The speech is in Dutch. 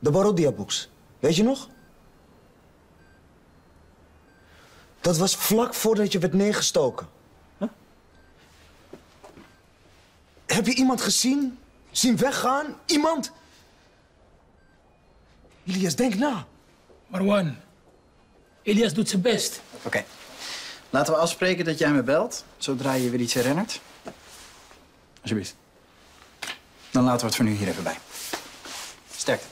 De Barodia-box. Weet je nog? Dat was vlak voordat je werd neergestoken. Heb je iemand gezien? Zien weggaan? Iemand? Ilias, denk na. Marwan, Elias doet zijn best. Oké. Laten we afspreken dat jij me belt zodra je weer iets herinnert. Alsjeblieft. Dan laten we het voor nu hier even bij. Sterkte.